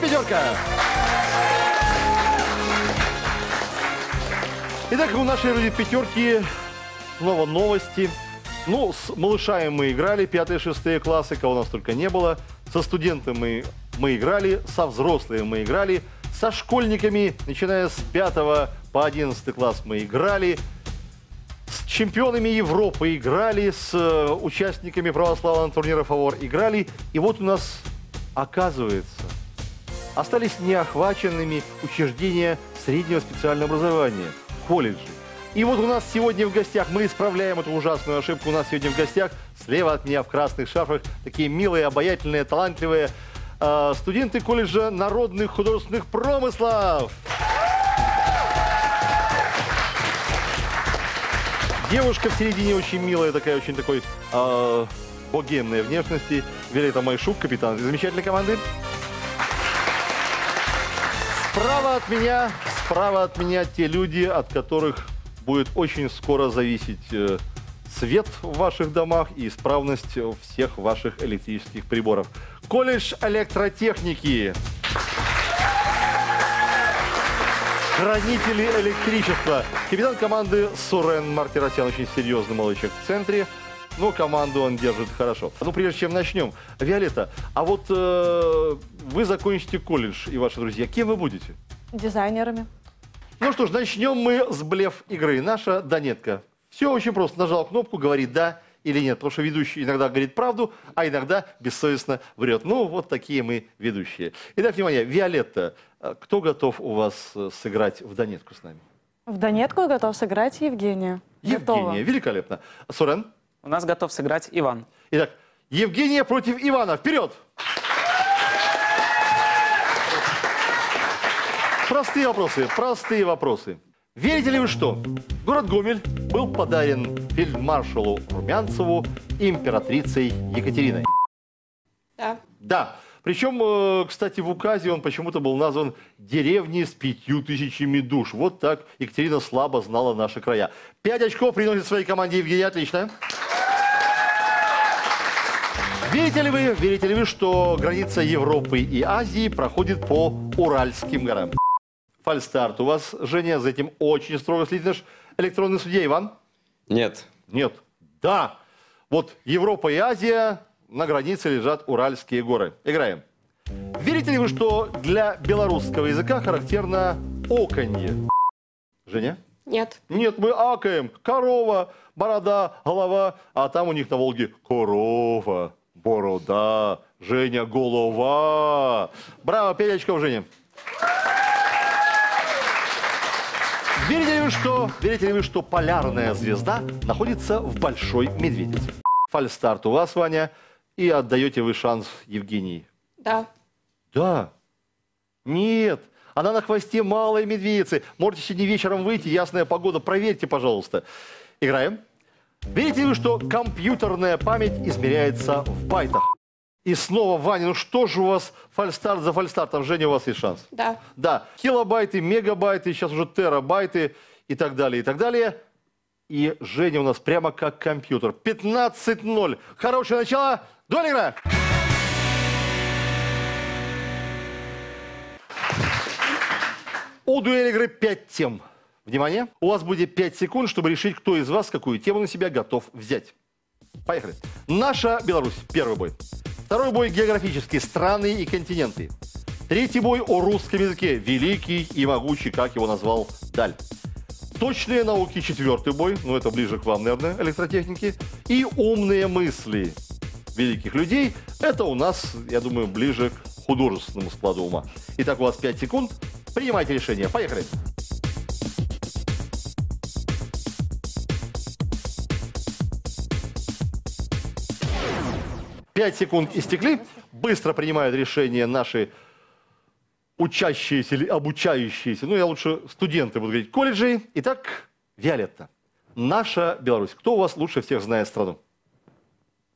Пятерка. Итак, у нашей орудие пятерки снова новости. Ну, с малышами мы играли, пятые, шестые классы, кого у нас только не было. Со студентами мы, мы играли, со взрослыми мы играли, со школьниками, начиная с 5 по 11 класс мы играли, с чемпионами Европы играли, с э, участниками православного турнира «Фавор» играли. И вот у нас, оказывается, остались неохваченными учреждения среднего специального образования, колледжи. И вот у нас сегодня в гостях, мы исправляем эту ужасную ошибку, у нас сегодня в гостях, слева от меня в красных шарфах, такие милые, обаятельные, талантливые э, студенты колледжа народных художественных промыслов. Девушка в середине очень милая, такая очень такой э, богемной внешности. Виолетта Майшук, капитан замечательной команды. Справа от меня, справа от меня те люди, от которых будет очень скоро зависеть э, свет в ваших домах и исправность всех ваших электрических приборов. Колледж электротехники. Хранители электричества. Капитан команды Сурен Мартиросян. Очень серьезный молодой в центре. Но команду он держит хорошо. Ну, прежде чем начнем. Виолетта, а вот э, вы закончите колледж и ваши друзья. Кем вы будете? Дизайнерами. Ну что ж, начнем мы с блеф игры. Наша Донетка. Все очень просто. Нажал кнопку, говорит «да» или «нет». Потому что ведущий иногда говорит правду, а иногда бессовестно врет. Ну, вот такие мы ведущие. Итак, внимание. Виолетта, э, кто готов у вас э, сыграть в Донетку с нами? В Донетку готов сыграть Евгения. Готова. Евгения, великолепно. Сурен? У нас готов сыграть Иван. Итак, Евгения против Ивана. Вперед! Простые вопросы, простые вопросы. Верите ли вы, что город Гомель был подарен фельдмаршалу Румянцеву императрицей Екатериной? Да. Да. Причем, э, кстати, в указе он почему-то был назван деревней с пятью тысячами душ. Вот так Екатерина слабо знала наши края. Пять очков приносит своей команде Евгений. Отлично. Верите ли вы, верите ли вы, что граница Европы и Азии проходит по Уральским горам? Фальстарт. У вас, Женя, за этим очень строго следит наш электронный судья Иван? Нет. Нет. Да. Вот Европа и Азия, на границе лежат Уральские горы. Играем. Верите ли вы, что для белорусского языка характерно оконье? Женя? Нет. Нет, мы акаем. Корова, борода, голова. А там у них на Волге корова, борода, Женя, голова. Браво, пять очков, Женя. Верите ли вы, что, верите ли вы, что полярная звезда находится в Большой Медведице? Фальстарт у вас, Ваня, и отдаете вы шанс Евгении. Да. Да. Нет. Она на хвосте малой медведицы. Можете сегодня вечером выйти, ясная погода. Проверьте, пожалуйста. Играем. Верите ли что компьютерная память измеряется в байтах? И снова, Ваня, ну что же у вас фальстарт за фальстартом? Женя, у вас есть шанс. Да. Да, килобайты, мегабайты, сейчас уже терабайты и так далее, и так далее. И Женя у нас прямо как компьютер. 15-0. Хорошее начало. Игра. У дуэли игры 5 тем. Внимание, у вас будет 5 секунд, чтобы решить, кто из вас какую тему на себя готов взять. Поехали. Наша Беларусь. Первый бой. Второй бой географический. Страны и континенты. Третий бой о русском языке. Великий и могучий, как его назвал Даль. Точные науки. Четвертый бой. Ну, это ближе к вам, наверное, электротехники. И умные мысли великих людей. Это у нас, я думаю, ближе к художественному складу ума. Итак, у вас 5 секунд. Принимайте решение. Поехали. Пять секунд истекли. Быстро принимают решение наши учащиеся или обучающиеся, ну, я лучше студенты буду говорить, колледжей. Итак, Виолетта, наша Беларусь. Кто у вас лучше всех знает страну?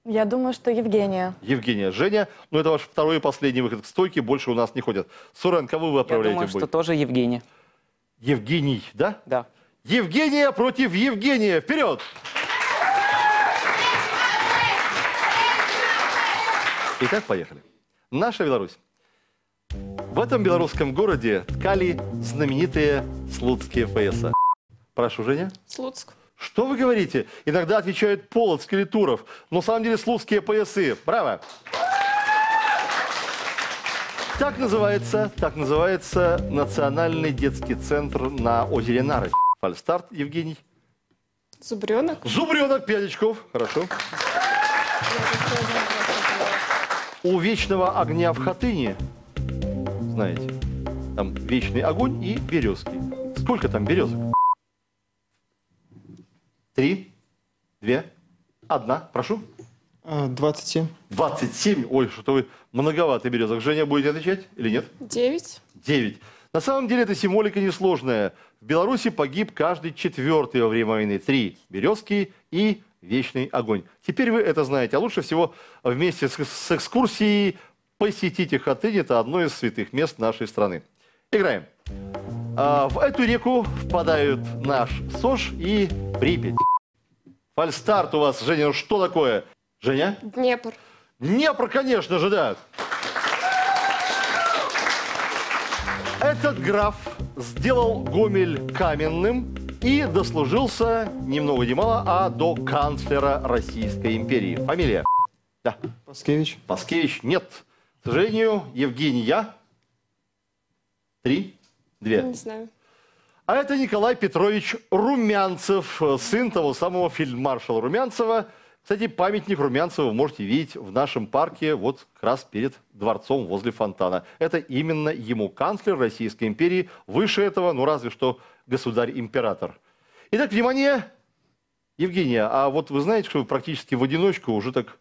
Я думаю, что Евгения. Евгения, Женя. Ну, это ваш второй и последний выход к стойке. Больше у нас не ходят. Сурен, кого вы Я отправляете думаю, в бой? что тоже Евгений. Евгений, да? Да. Евгения против Евгения. Вперед! Итак, поехали. Наша Беларусь. В этом белорусском городе ткали знаменитые слуцкие пояса. Прошу, Женя. Слуцк. Что вы говорите? Иногда отвечают Полоцк или Туров. Но на самом деле слуцкие поясы. Браво! Так называется, так называется Национальный детский центр на озере Нары. Фальстарт, Евгений. Зубренок. Зубренок, пять очков. Хорошо. У вечного огня в Хатыне, знаете, там вечный огонь и березки. Сколько там березок? Три, две, одна. Прошу. А, 27. 27. Ой, что-то вы многовато березок. Женя, будете отвечать или нет? Девять. 9. На самом деле эта символика несложная. В Беларуси погиб каждый четвертый во время войны. Три березки и вечный огонь. Теперь вы это знаете. А лучше всего вместе с, с экскурсией посетите Хатынь. Это одно из святых мест нашей страны. Играем. А, в эту реку впадают наш Сош и Припять. Фальстарт у вас, Женя, ну что такое? Женя? Днепр. Днепр, конечно же, да. Этот граф сделал Гомель каменным и дослужился ни много ни мало, а до канцлера Российской империи. Фамилия? Да. Паскевич. Паскевич? Нет. К сожалению, Евгения. Три, две. Не знаю. А это Николай Петрович Румянцев, сын того самого фельдмаршала Румянцева. Кстати, памятник Румянцева вы можете видеть в нашем парке вот как раз перед дворцом возле фонтана. Это именно ему канцлер Российской империи. Выше этого, ну разве что государь-император. Итак, внимание, Евгения, а вот вы знаете, что вы практически в одиночку уже так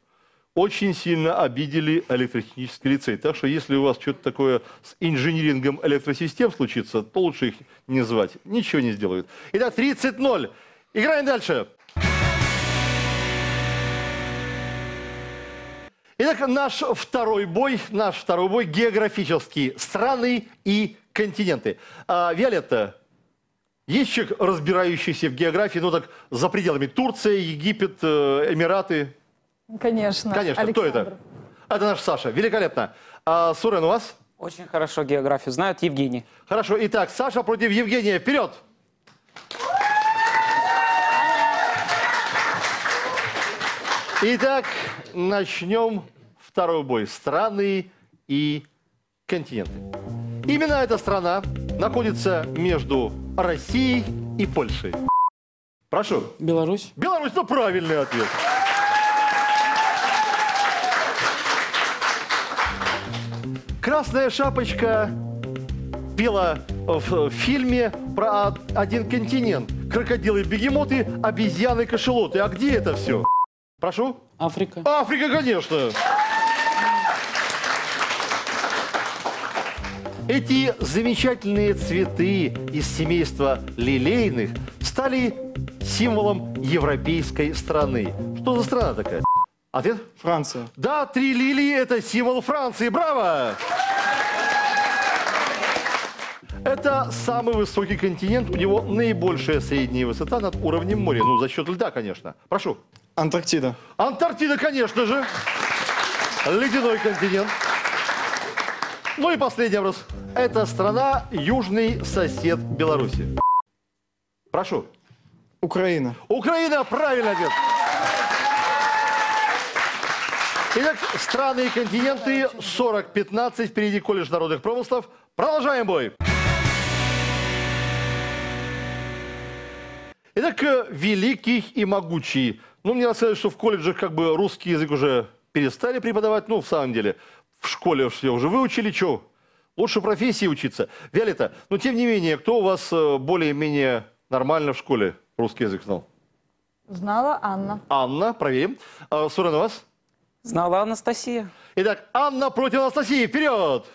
очень сильно обидели электротехнический лицей. Так что если у вас что-то такое с инжинирингом электросистем случится, то лучше их не звать. Ничего не сделают. Итак, 30-0. Играем дальше. Итак, наш второй бой, наш второй бой географический. Страны и континенты. А, Виолетта, есть человек, разбирающийся в географии, ну так, за пределами Турция, Египет, э, Эмираты? Конечно. Конечно, кто это? Александр. Это наш Саша. Великолепно. А, Сурен, у вас? Очень хорошо географию знают Евгений. Хорошо. Итак, Саша против Евгения. Вперед! Итак, начнем второй бой. Страны и континенты. Именно эта страна находится между Россией и Польшей. Прошу. Беларусь. Беларусь, ну правильный ответ. Красная шапочка пела в фильме про один континент. Крокодилы, бегемоты, обезьяны, кошелоты. А где это все? Прошу? Африка. Африка, конечно. Эти замечательные цветы из семейства лилейных стали символом европейской страны. Что за страна такая? Ответ? Франция. Да, три лилии – это символ Франции. Браво! Это самый высокий континент. У него наибольшая средняя высота над уровнем моря. Ну, за счет льда, конечно. Прошу. Антарктида. Антарктида, конечно же. Ледяной континент. Ну и последний вопрос. Это страна южный сосед Беларуси. Прошу. Украина. Украина, правильный ответ. Итак, страны и континенты 40-15, впереди колледж народных промыслов. Продолжаем бой. Итак, э, великий и могучий. Ну, мне надо сказать, что в колледжах как бы русский язык уже перестали преподавать. Ну, в самом деле, в школе все уже выучили. Что? Лучше профессии учиться. Виолетта, но тем не менее, кто у вас э, более-менее нормально в школе русский язык знал? Знала Анна. Анна, проверим. А, Сурен, у вас? Знала Анастасия. Итак, Анна против Анастасии. Вперед!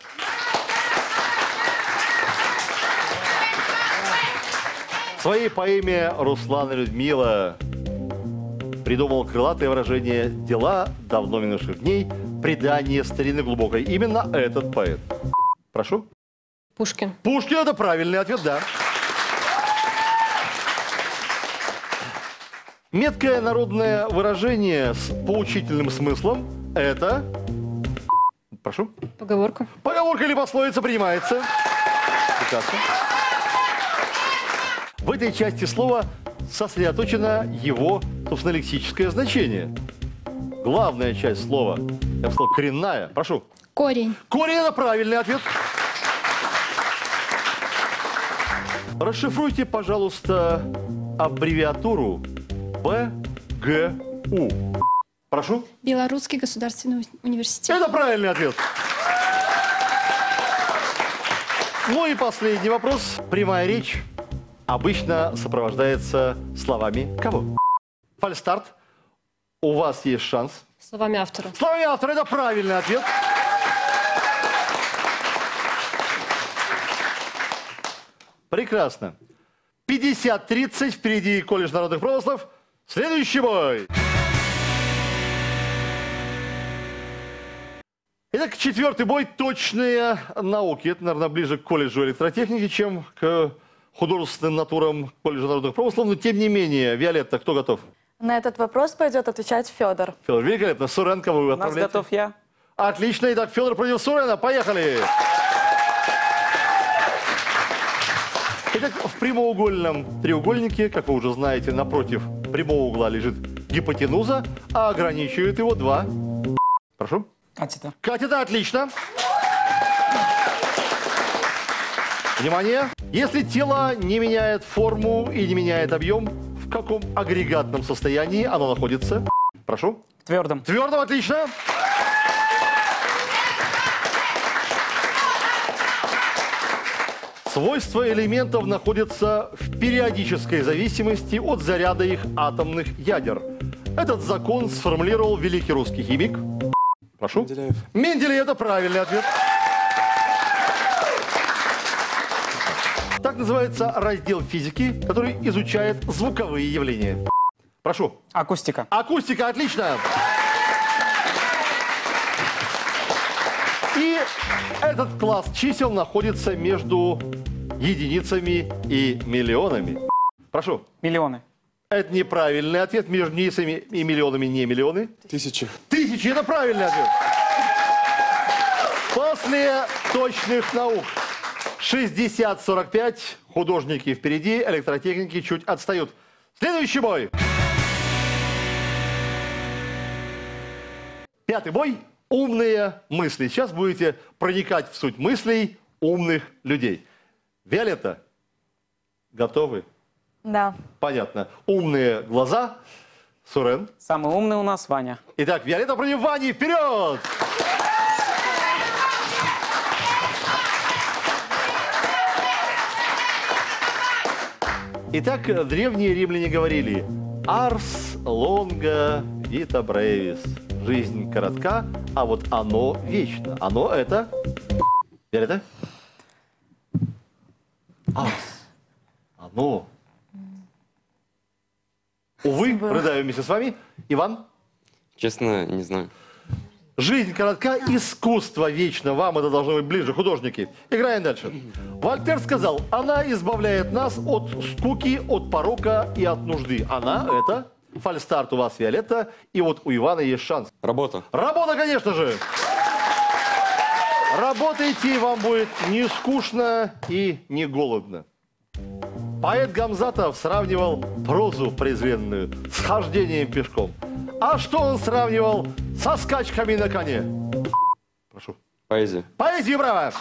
В своей поэме Руслан и Людмила придумал крылатое выражение «дела давно минувших дней», «предание старины глубокой». Именно этот поэт. Прошу. Пушкин. Пушкин – это правильный ответ, да. Меткое народное выражение с поучительным смыслом – это Прошу. Поговорка. Поговорка или пословица принимается. Прекрасно. В этой части слова сосредоточено его, собственно, лексическое значение. Главная часть слова, я бы сказал, коренная. Прошу. Корень. Корень – это правильный ответ. Расшифруйте, пожалуйста, аббревиатуру БГУ. Прошу. Белорусский государственный уни- университет. Это правильный ответ. Ну и последний вопрос. Прямая речь обычно сопровождается словами кого? Фальстарт. У вас есть шанс. Словами автора. Словами автора это правильный ответ. Прекрасно. 50-30 впереди колледж народных промыслов. Следующий бой. Итак, четвертый бой – точные науки. Это, наверное, ближе к колледжу электротехники, чем к художественным натурам колледжа народных промыслов. Но, тем не менее, Виолетта, кто готов? На этот вопрос пойдет отвечать Федор. Федор, великолепно. Сурен, кого вы У нас отправляете? готов я. Отлично. Итак, Федор против Сурена. Поехали. Итак, в прямоугольном треугольнике, как вы уже знаете, напротив прямого угла лежит гипотенуза, а ограничивает его два. Прошу. Катета. Катя, отлично. Внимание. Если тело не меняет форму и не меняет объем, в каком агрегатном состоянии оно находится? Прошу. В твердом. Твердо, отлично. Свойства элементов находятся в периодической зависимости от заряда их атомных ядер. Этот закон сформулировал великий русский химик. Прошу. Менделеев. Менделей – это правильный ответ. Так называется раздел физики, который изучает звуковые явления. Прошу. Акустика. Акустика, отлично. И этот класс чисел находится между единицами и миллионами. Прошу. Миллионы. Это неправильный ответ. Между единицами и миллионами не миллионы. Тысячи. Тысячи – это правильный ответ. После точных наук 60-45. Художники впереди, электротехники чуть отстают. Следующий бой. Пятый бой – умные мысли. Сейчас будете проникать в суть мыслей умных людей. Виолетта, готовы? Да. Понятно. Умные глаза. Сурен. Самый умный у нас Ваня. Итак, Виолетта против Вани. Вперед! Итак, древние римляне говорили «Арс лонга вита бревис». Жизнь коротка, а вот оно вечно. Оно это... Виолетта? Арс. Оно. Увы, рыдаю вместе с вами. Иван? Честно, не знаю. Жизнь коротка, искусство вечно. Вам это должно быть ближе, художники. Играем дальше. Вольтер сказал, она избавляет нас от скуки, от порока и от нужды. Она это фальстарт у вас, Виолетта, и вот у Ивана есть шанс. Работа. Работа, конечно же. Работайте, и вам будет не скучно и не голодно. Поэт Гамзатов сравнивал прозу презренную с хождением пешком. А что он сравнивал со скачками на коне? Прошу. Поэзия. Поэзию, браво!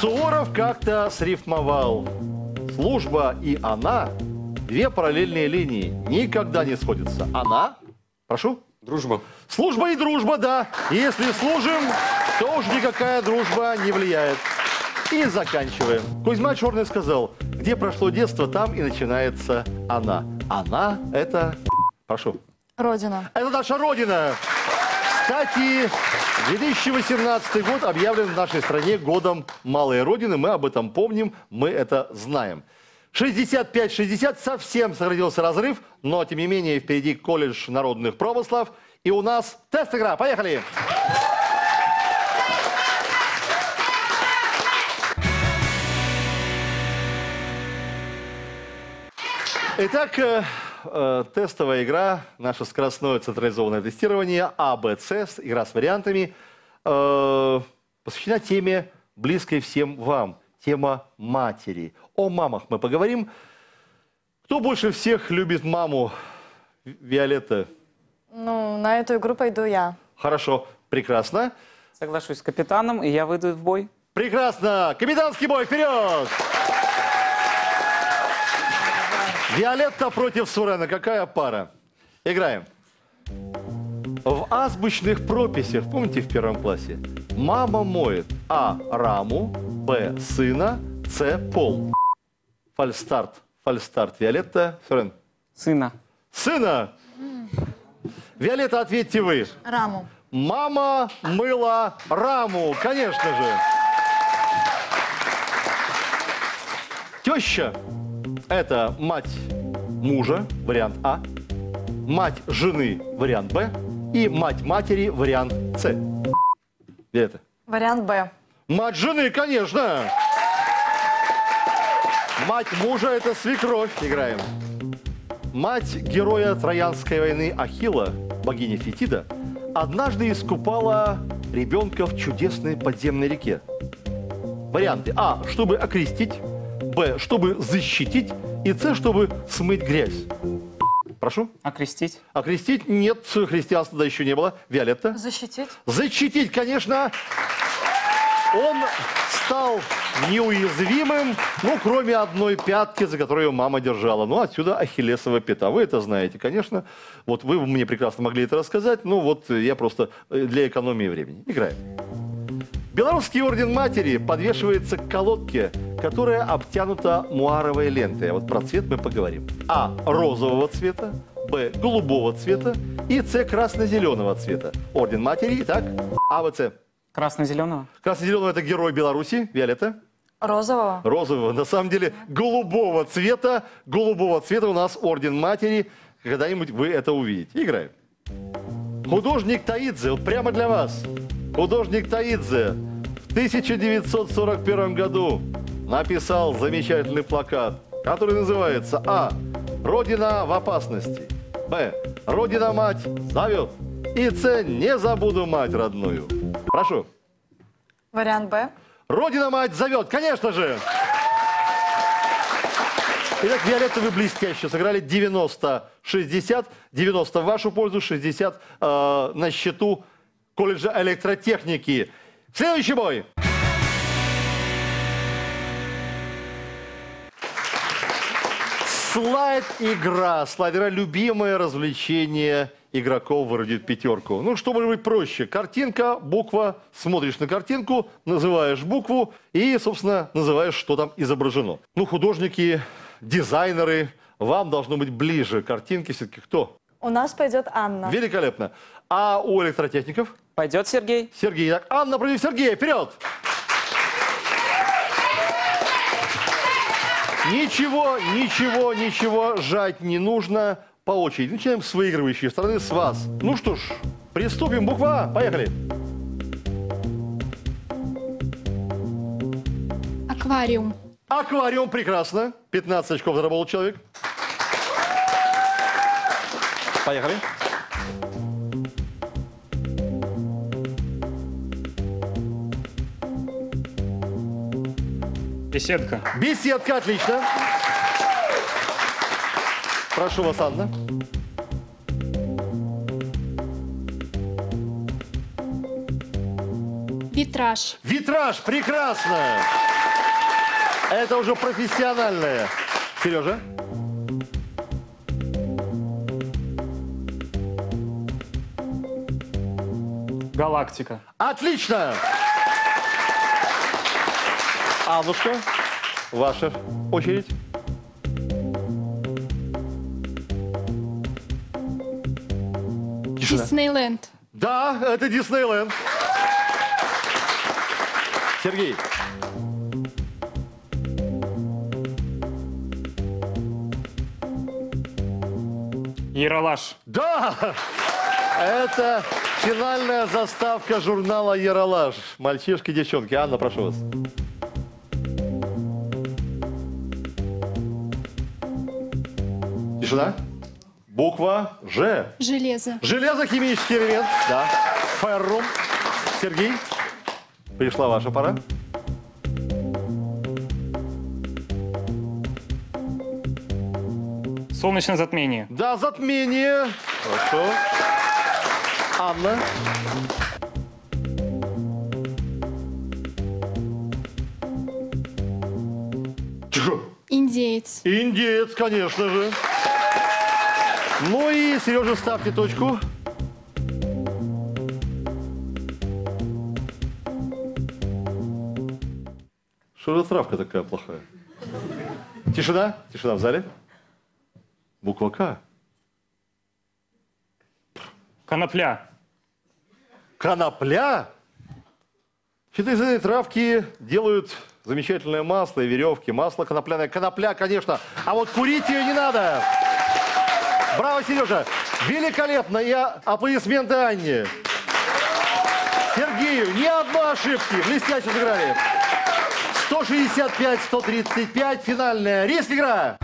Суворов как-то срифмовал. Служба и она – две параллельные линии, никогда не сходятся. Она, прошу, Дружба. Служба и дружба, да. Если служим, то уж никакая дружба не влияет. И заканчиваем. Кузьма Черный сказал, где прошло детство, там и начинается она. Она – это... Прошу. Родина. Это наша Родина. Кстати, 2018 год объявлен в нашей стране годом Малой Родины. Мы об этом помним, мы это знаем. 65-60 совсем сократился разрыв, но тем не менее впереди колледж народных промыслов. И у нас тест-игра. Поехали! Итак, э, э, тестовая игра, наше скоростное централизованное тестирование АБЦ, игра с вариантами, э, посвящена теме, близкой всем вам, тема матери. О мамах мы поговорим. Кто больше всех любит маму? Ви- Виолетта. Ну, на эту игру пойду я. Хорошо, прекрасно. Соглашусь с капитаном, и я выйду в бой. Прекрасно! Капитанский бой, вперед! Виолетта против Сурена. Какая пара? Играем. В азбучных прописях, помните в первом классе? Мама моет А. Раму, Б. Сына, С. Пол. Фальстарт. Фальстарт. Виолетта, Сурен. Сына. Сына! Виолетта, ответьте вы. Раму. Мама мыла раму, конечно же. Теща – это мать мужа, вариант А, мать жены, вариант Б, и мать матери, вариант С. Это. Вариант Б. Мать жены, конечно. Мать мужа – это свекровь. Играем. Мать героя Троянской войны Ахилла, богиня Фетида, однажды искупала ребенка в чудесной подземной реке. Варианты. А. Чтобы окрестить. Б. Чтобы защитить. И С. Чтобы смыть грязь. Прошу. Окрестить. Окрестить? Нет, христианства тогда еще не было. Виолетта. Защитить. Защитить, конечно. Он стал неуязвимым, ну, кроме одной пятки, за которую его мама держала. Ну, отсюда ахиллесова пята. Вы это знаете, конечно. Вот вы мне прекрасно могли это рассказать, ну, вот я просто э, для экономии времени. Играем. Белорусский орден матери подвешивается к колодке, которая обтянута муаровой лентой. А вот про цвет мы поговорим. А. Розового цвета. Б. Голубого цвета. И С. Красно-зеленого цвета. Орден матери. Итак, А, В, С. Красно-зеленого. Красно-зеленого – это герой Беларуси. Виолетта. Розового. Розового. На самом деле, голубого цвета. Голубого цвета у нас орден матери. Когда-нибудь вы это увидите. Играем. Художник Таидзе, вот прямо для вас. Художник Таидзе 1941 году написал замечательный плакат, который называется А. Родина в опасности. Б. Родина-мать зовет. И С. Не забуду мать родную. Прошу. Вариант Б. Родина-мать зовет, конечно же. Итак, Виолетта, вы блестяще сыграли 90-60. 90 в вашу пользу, 60 э, на счету колледжа электротехники. Следующий бой. Слайд-игра. Слайд-игра – любимое развлечение игроков выродит пятерку. Ну, что может быть проще? Картинка, буква, смотришь на картинку, называешь букву и, собственно, называешь, что там изображено. Ну, художники, дизайнеры, вам должно быть ближе картинки все-таки кто? У нас пойдет Анна. Великолепно. А у электротехников? Пойдет Сергей? Сергей. Так, Анна против Сергея. Вперед! Ничего, ничего, ничего жать не нужно. По очереди. Начинаем с выигрывающей стороны, с вас. Ну что ж, приступим. Буква А. Поехали. Аквариум. Аквариум. Прекрасно. 15 очков заработал человек. Поехали. Беседка. Беседка, отлично. Прошу вас, Анна. Витраж. Витраж, прекрасно. Это уже профессиональное. Сережа? Галактика. Отлично. Аннушка, ваша очередь. Тишина. Диснейленд. Да, это Диснейленд. Сергей. Яралаш. Да! Это финальная заставка журнала «Яралаш». Мальчишки, девчонки. Анна, прошу вас. Тишина. Буква Ж. Железо. Железохимический элемент. Да. Феррум. Сергей, пришла ваша пора. Солнечное затмение. Да, затмение. Хорошо. Анна. Чё? Индеец. Индеец, конечно же. Ну и, Сережа, ставьте точку. Что за травка такая плохая? Тишина? Тишина в зале? Буква К. Конопля. Конопля? Что-то из этой травки делают замечательное масло и веревки. Масло конопляное. Конопля, конечно. А вот курить ее не надо. Браво, Сережа. Великолепно. А- аплодисменты Анне. Сергею. Ни одной ошибки. Блестяще сыграли. 165-135. Финальная. Риск игра.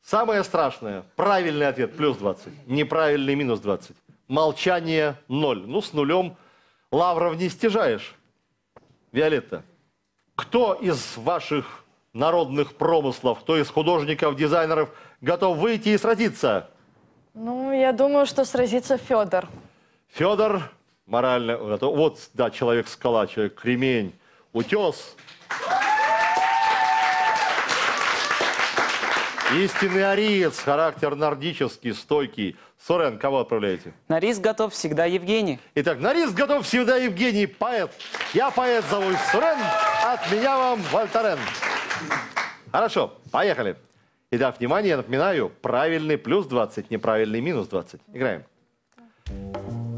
Самое страшное. Правильный ответ плюс 20. Неправильный минус 20. Молчание 0. Ну, с нулем лавров не стяжаешь. Виолетта, кто из ваших народных промыслов, кто из художников, дизайнеров готов выйти и сразиться? Ну, я думаю, что сразится Федор. Федор морально готов. Вот, да, человек-скала, человек-кремень, утес. Истинный ариец, характер нордический, стойкий. Сорен, кого отправляете? На риск готов всегда Евгений. Итак, на риск готов всегда Евгений, поэт. Я поэт, зовусь Сурен, от меня вам Вольтарен. Хорошо, поехали. Итак, внимание, я напоминаю, правильный плюс 20, неправильный минус 20. Играем.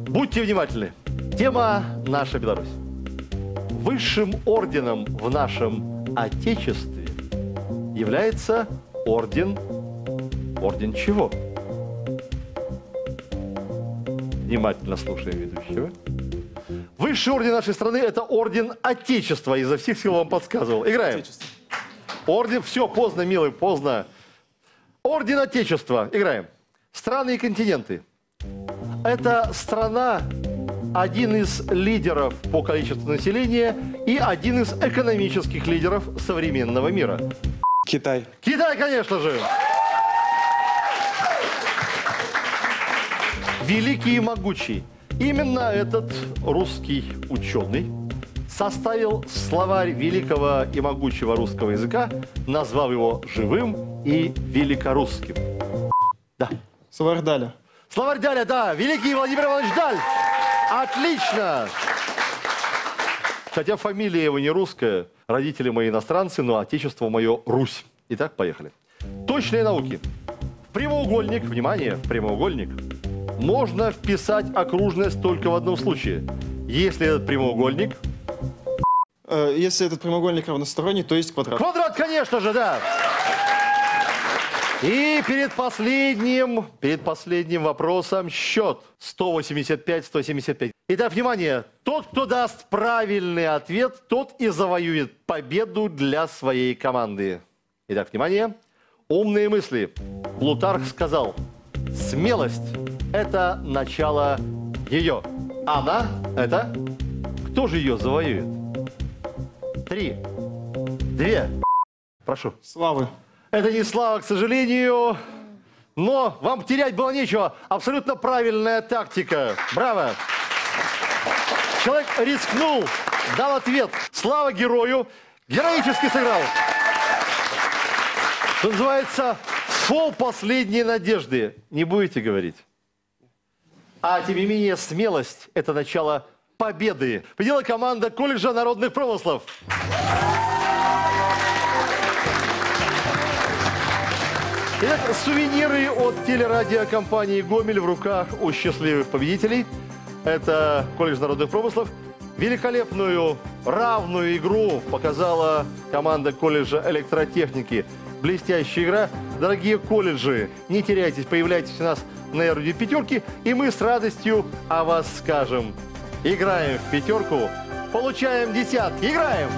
Будьте внимательны. Тема «Наша Беларусь». Высшим орденом в нашем Отечестве является орден... Орден чего? Внимательно слушаем ведущего. Высший орден нашей страны – это орден Отечества. Изо всех сил вам подсказывал. Играем. Орден, все, поздно, милый, поздно. Орден Отечества. Играем. Страны и континенты. Это страна, один из лидеров по количеству населения и один из экономических лидеров современного мира. Китай. Китай, конечно же. Великий и могучий. Именно этот русский ученый составил словарь великого и могучего русского языка, назвав его живым и великорусским. Да. Словарь Даля. Словарь Даля, да. Великий Владимир Иванович Даль. Отлично. Хотя фамилия его не русская, родители мои иностранцы, но отечество мое Русь. Итак, поехали. Точные науки. В прямоугольник, внимание, в прямоугольник можно вписать окружность только в одном случае. Если этот прямоугольник... Э, если этот прямоугольник равносторонний, то есть квадрат. Квадрат, конечно же, да. И перед последним, перед последним вопросом счет 185-175. Итак, внимание, тот, кто даст правильный ответ, тот и завоюет победу для своей команды. Итак, внимание, умные мысли. Плутарх сказал, смелость – это начало ее. Она – это кто же ее завоюет? Три, две, прошу. Славы. Это не слава, к сожалению, но вам терять было нечего. Абсолютно правильная тактика. Браво! Человек рискнул, дал ответ. Слава герою, героически сыграл. Что называется, фол последней надежды. Не будете говорить? А тем не менее, смелость – это начало победы. Победила команда колледжа народных промыслов. Итак, сувениры от телерадиокомпании «Гомель» в руках у счастливых победителей. Это колледж народных промыслов. Великолепную, равную игру показала команда колледжа электротехники. Блестящая игра. Дорогие колледжи, не теряйтесь, появляйтесь у нас на Эруде пятерки, и мы с радостью о вас скажем. Играем в пятерку, получаем десятки. Играем!